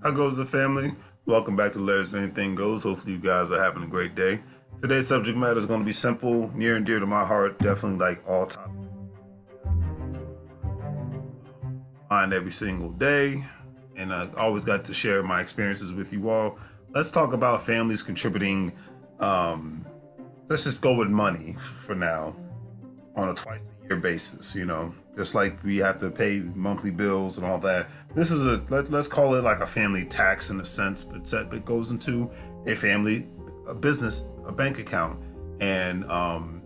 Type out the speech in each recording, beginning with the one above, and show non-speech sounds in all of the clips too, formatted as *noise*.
How goes the family? Welcome back to Larry's Anything Goes. Hopefully, you guys are having a great day. Today's subject matter is going to be simple, near and dear to my heart. Definitely like all topics. Mind every single day, and I always got to share my experiences with you all. Let's talk about families contributing. Um, let's just go with money *laughs* for now on a twice a year basis. You know, just like we have to pay monthly bills and all that. This is a let, us call it like a family tax in a sense, but set it goes into a family, a business, a bank account, and um,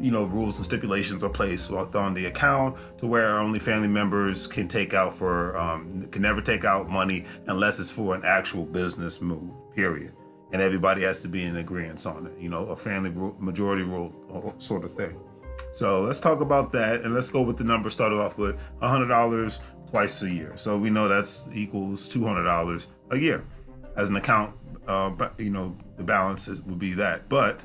you know rules and stipulations are placed on the account to where only family members can take out for um, can never take out money unless it's for an actual business move. Period. And everybody has to be in agreement on it. You know, a family majority rule sort of thing. So let's talk about that, and let's go with the number started off with $100 twice a year. So we know that's equals $200 a year as an account. Uh, you know the balance would be that. But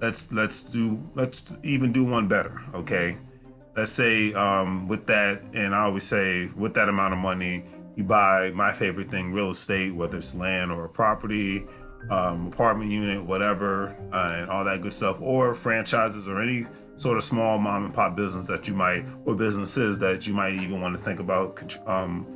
let's let's do let's even do one better. Okay, let's say um, with that, and I always say with that amount of money, you buy my favorite thing, real estate, whether it's land or a property, um, apartment unit, whatever, uh, and all that good stuff, or franchises or any sort of small mom and pop business that you might, or businesses that you might even want to think about um,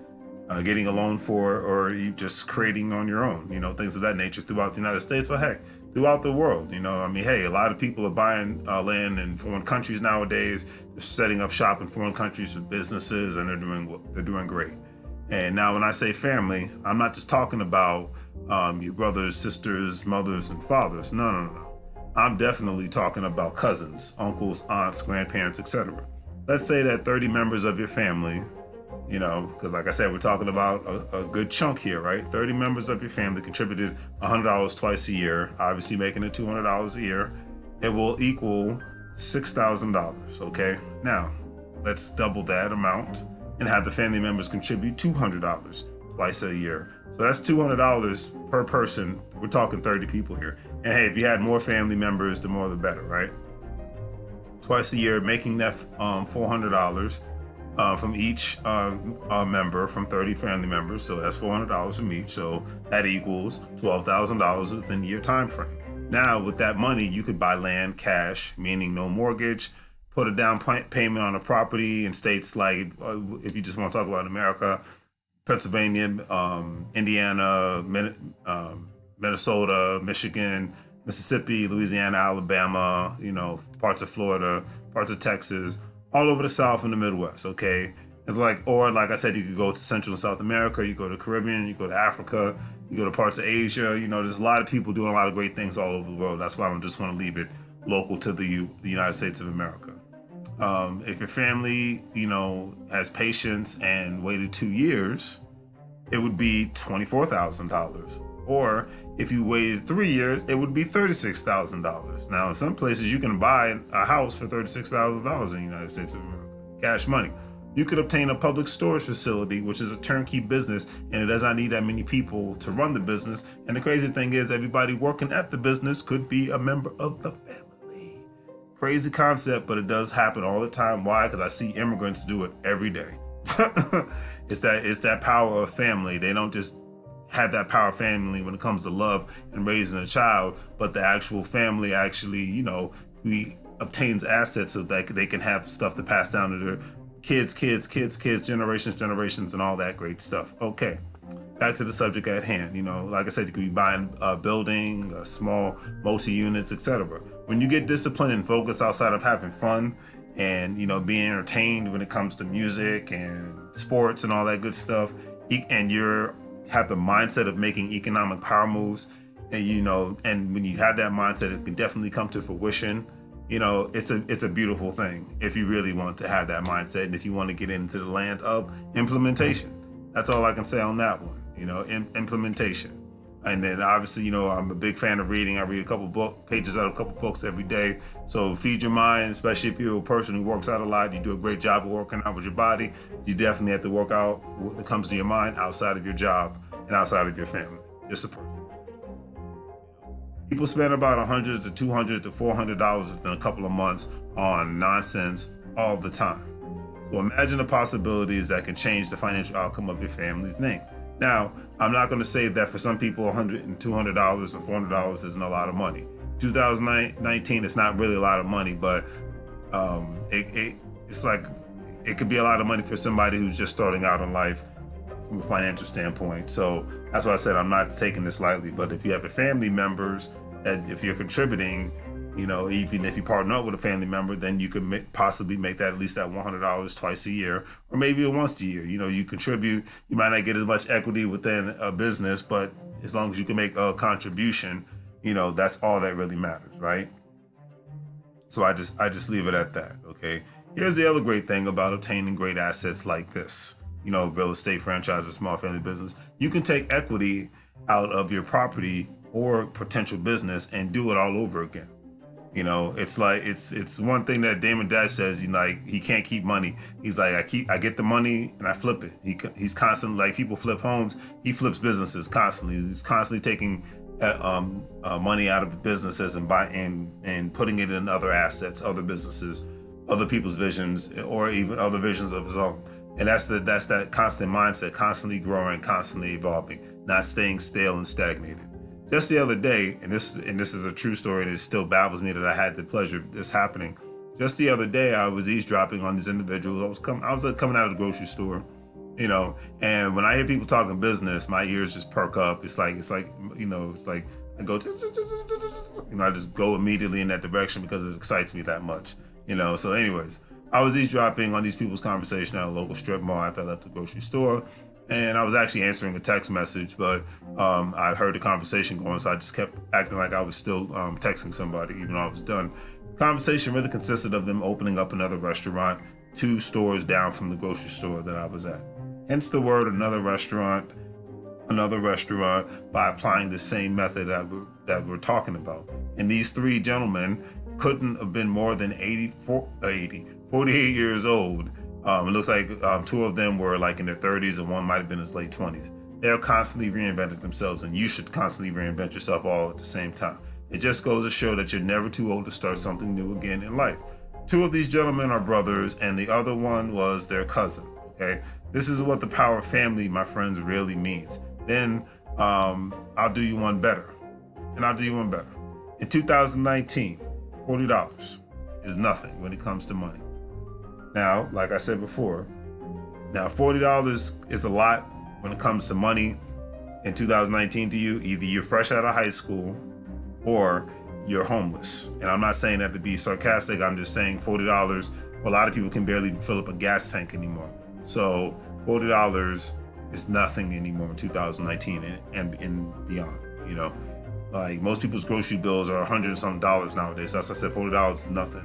uh, getting a loan for, or just creating on your own, you know, things of that nature throughout the United States or heck, throughout the world. You know, I mean, hey, a lot of people are buying uh, land in foreign countries nowadays, setting up shop in foreign countries for businesses, and they're doing they're doing great. And now, when I say family, I'm not just talking about um, your brothers, sisters, mothers, and fathers. No, no, no. I'm definitely talking about cousins, uncles, aunts, grandparents, etc. Let's say that 30 members of your family, you know, because like I said, we're talking about a, a, good chunk here, right? 30 members of your family contributed $100 twice a year, obviously making it $200 a year. It will equal $6,000, okay? Now, let's double that amount and have the family members contribute $200 twice a year. So that's $200 per person. We're talking 30 people here. And hey, if you had more family members, the more the better, right? Twice a year, making that um, $400 uh, from each um, uh, member, from 30 family members. So that's $400 from each. So that equals $12,000 within year time frame. Now, with that money, you could buy land cash, meaning no mortgage, put a down payment on a property in states like, uh, if you just want to talk about America, Pennsylvania, um, Indiana, um, Minnesota, Michigan, Mississippi, Louisiana, Alabama, you know, parts of Florida, parts of Texas, all over the South and the Midwest, okay? It's like, or like I said, you could go to Central and South America, you go to Caribbean, you go to Africa, you go to parts of Asia. You know, there's a lot of people doing a lot of great things all over the world. That's why I am just want to leave it local to the the United States of America. Um, if your family, you know, has patience and waited two years, it would be twenty four thousand dollars. Or if you waited three years, it would be $36,000. Now, in some places, you can buy a house for $36,000 in the United States of America, cash money. You could obtain a public storage facility, which is a turnkey business, and it does not need that many people to run the business. And the crazy thing is, everybody working at the business could be a member of the family. Crazy concept, but it does happen all the time. Why? Because I see immigrants do it every day. *laughs* it's that it's that power of family. They don't just have that power family when it comes to love and raising a child, but the actual family actually, you know, we obtains assets so that they can have stuff to pass down to their kids, kids, kids, kids, generations, generations, and all that great stuff. Okay, back to the subject at hand. You know, like I said, you could be buying a building, a small multi units, etc. When you get disciplined and focused outside of having fun and you know being entertained when it comes to music and sports and all that good stuff, and you're have the mindset of making economic power moves. And you know and when you have that mindset it can definitely come to fruition. You know it's a it's a beautiful thing if you really want to have that mindset and if you want to get into the land of implementation. That's all i can say on that one you know in, implementation and then obviously, you know, I'm a big fan of reading. I read a couple book pages out of a couple books every day. So feed your mind, especially if you're a person who works out a lot. You do a great job of working out with your body. You definitely have to work out what comes to your mind outside of your job and outside of your family. Just a person. People spend about 100 to 200 to 400 dollars within a couple of months on nonsense all the time. So imagine the possibilities that can change the financial outcome of your family's name. Now, I'm not going to say that for some people, 100 and 200 dollars or 400 dollars isn't a lot of money. 2019, it's not really a lot of money, but um, it, it it's like it could be a lot of money for somebody who's just starting out in life from a financial standpoint. So that's why I said I'm not taking this lightly. But if you have a family members, and if you're contributing, you know, even if you partner up with a family member, then you could make, possibly make that at least that $100 twice a year, or maybe once a year. You know, you contribute. You might not get as much equity within a business, but as long as you can make a contribution, you know, that's all that really matters, right? So I just I just leave it at that. Okay. Here's the other great thing about obtaining great assets like this. You know, real estate franchise, a small family business. You can take equity out of your property or potential business and do it all over again. You know, it's like it's it's one thing that Damon Dash says. You know, like he can't keep money. He's like I keep I get the money and I flip it. He he's constantly like people flip homes. He flips businesses constantly. He's constantly taking uh, um, uh, money out of businesses and buy and and putting it in other assets, other businesses, other people's visions, or even other visions of his own. And that's the that's that constant mindset, constantly growing, constantly evolving, not staying stale and stagnated just the other day, and this and this is a true story, and it still baffles me that I had the pleasure of this happening. Just the other day, I was eavesdropping on these individuals. I was coming, I was like coming out of the grocery store, you know, and when I hear people talking business, my ears just perk up. It's like it's like you know, it's like I go, to, you know, I just go immediately in that direction because it excites me that much, you know. So, anyways, I was eavesdropping on these people's conversation at a local strip mall after I left the grocery store and I was actually answering a text message, but um, I heard the conversation going, so I just kept acting like I was still um, texting somebody, even though I was done. The conversation really consisted of them opening up another restaurant two stores down from the grocery store that I was at. Hence the word another restaurant, another restaurant, by applying the same method that we're, that we're talking about. And these three gentlemen couldn't have been more than 80, 80 48 years old um, it looks like um, two of them were like in their 30s and one might have been in his late 20s. They're constantly reinventing themselves, and you should constantly reinvent yourself all at the same time. It just goes to show that you're never too old to start something new again in life. Two of these gentlemen are brothers, and the other one was their cousin. Okay, this is what the power of family, my friends, really means. Then um, I'll do you one better, and I'll do you one better. In 2019, $40 is nothing when it comes to money. Now, like I said before, now $40 is a lot when it comes to money in 2019 to you. Either you're fresh out of high school or you're homeless. And I'm not saying that to be sarcastic. I'm just saying $40, a lot of people can barely fill up a gas tank anymore. So $40 is nothing anymore in 2019 and, and, and beyond, you know. Like most people's grocery bills are a hundred and some dollars nowadays. That's why I said forty dollars is nothing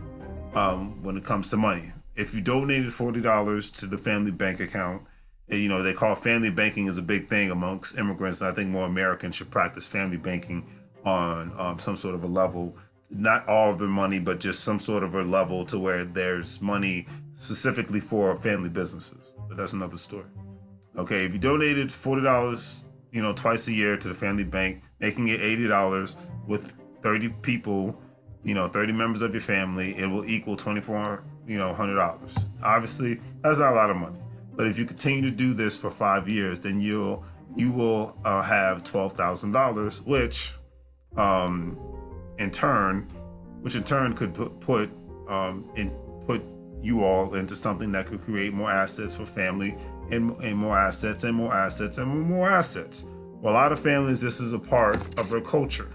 um, when it comes to money if you donated forty dollars to the family bank account, you know they call family banking is a big thing amongst immigrants, and I think more Americans should practice family banking on um, some sort of a level. Not all of the money, but just some sort of a level to where there's money specifically for family businesses. But that's another story. Okay, if you donated forty dollars, you know, twice a year to the family bank, making it eighty dollars with thirty people, you know, thirty members of your family, it will equal twenty four you know, hundred dollars. Obviously, that's not a lot of money. But if you continue to do this for five years, then you'll you will uh, have twelve thousand dollars, which, um, in turn, which in turn could put put um, in put you all into something that could create more assets for family and, and more assets and more assets and more assets. Well, a lot of families, this is a part of their culture.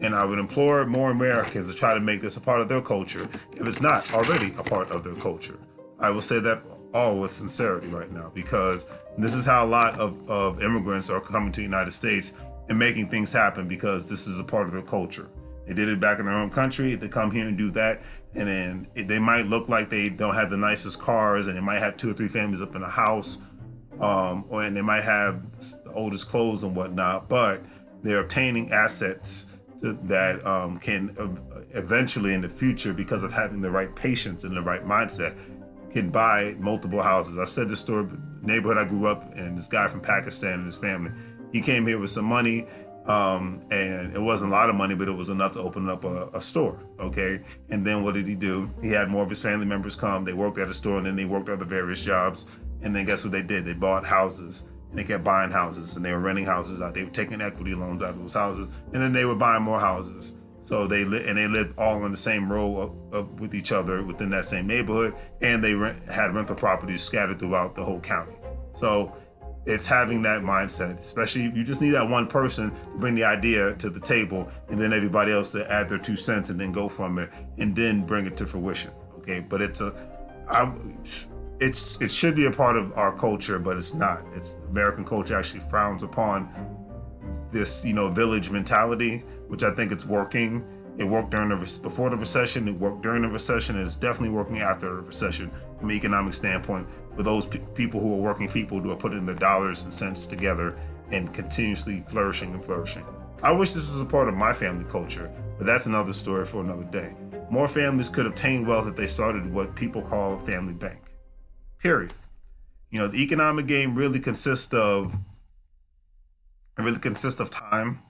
And I would implore more Americans to try to make this a part of their culture if it's not already a part of their culture. I will say that all with sincerity right now because this is how a lot of, of immigrants are coming to the United States and making things happen because this is a part of their culture. They did it back in their own country. They come here and do that, and then they might look like they don't have the nicest cars, and they might have two or three families up in a house, um, or and they might have the oldest clothes and whatnot. But they're obtaining assets that um, can eventually in the future, because of having the right patience and the right mindset, can buy multiple houses. I've said this story, neighborhood I grew up in, this guy from Pakistan and his family, he came here with some money um, and it wasn't a lot of money, but it was enough to open up a, a, store. Okay. And then what did he do? He had more of his family members come. They worked at a store and then they worked other various jobs. And then guess what they did? They bought houses they kept buying houses and they were renting houses out. They were taking equity loans out of those houses, and then they were buying more houses. So they li- and they lived all in the same row of, of, with each other within that same neighborhood, and they rent, had rental properties scattered throughout the whole county. So it's having that mindset, especially you just need that one person to bring the idea to the table, and then everybody else to add their two cents and then go from it, and then bring it to fruition. Okay, but it's a, I, it's it should be a part of our culture, but it's not. It's American culture actually frowns upon this, you know, village mentality, which I think it's working. It worked during the before the recession. It worked during the recession. And it's definitely working after the recession from an economic standpoint. For those pe- people who are working people who are putting their dollars and cents together and continuously flourishing and flourishing. I wish this was a part of my family culture, but that's another story for another day. More families could obtain wealth if they started what people call a family bank. Period. You know, the economic game really consists of it really consists of time,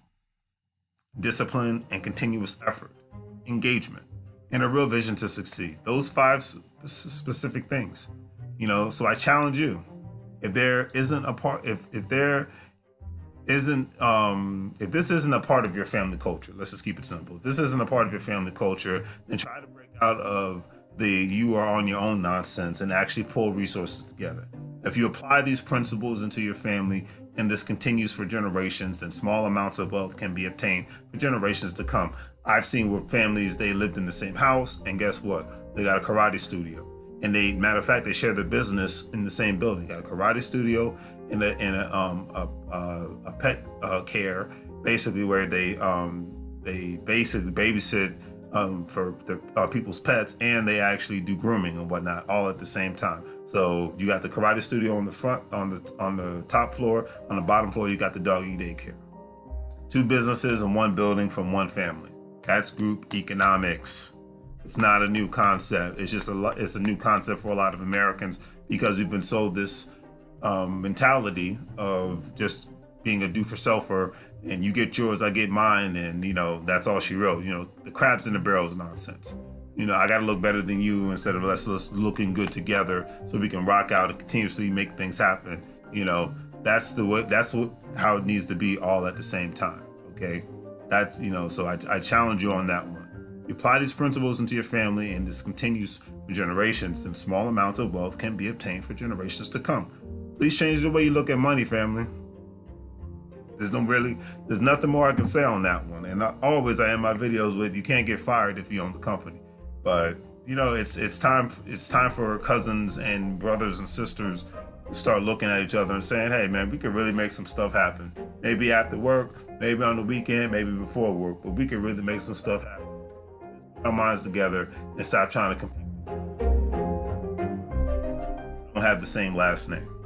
discipline, and continuous effort, engagement, and a real vision to succeed. Those five specific things. You know, so I challenge you. If there isn't a part if if there isn't um if this isn't a part of your family culture, let's just keep it simple. If this isn't a part of your family culture, then try to break out of the you are on your own nonsense and actually pull resources together. If you apply these principles into your family and this continues for generations, then small amounts of wealth can be obtained for generations to come. I've seen where families they lived in the same house, and guess what? They got a karate studio. And they, matter of fact, they share their business in the same building. Got a karate studio and a, and a, um, a, a, a pet uh, care, basically where they um, they basically babysit um, for the, uh, people's pets, and they actually do grooming and whatnot all at the same time. So you got the karate studio on the front, on the on the top floor. On the bottom floor, you got the doggy daycare. Two businesses in one building from one family. That's group economics. It's not a new concept. It's just a it's a new concept for a lot of Americans because we've been sold this um, mentality of just being a do for selfer and you get yours, I get mine, and you know that's all she wrote. You know, the crabs in the barrel is nonsense. You know, I got to look better than you instead of let's, us looking good together, so we can rock out and continuously make things happen. You know, that's the what that's what how it needs to be all at the same time. Okay, that's you know, so I, I challenge you on that one. You apply these principles into your family, and this continues for generations. Then small amounts of wealth can be obtained for generations to come. Please change the way you look at money, family. There's no really, there's nothing more I can say on that one. And I, always I end my videos with, you can't get fired if you own the company. But you know, it's it's time it's time for cousins and brothers and sisters to start looking at each other and saying, hey man, we could really make some stuff happen. Maybe after work, maybe on the weekend, maybe before work, but we could really make some stuff happen. put our minds together and stop trying to compete. Don't have the same last name.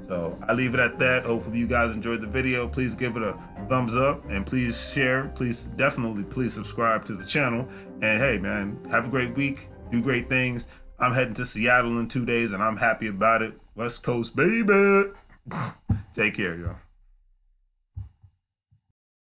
So I leave it at that. Hopefully you guys enjoyed the video. Please give it a thumbs up and please share. Please definitely please subscribe to the channel. And hey man, have a great week. Do great things. I'm heading to Seattle in two days and I'm happy about it. West Coast baby. *sighs* Take care, y'all.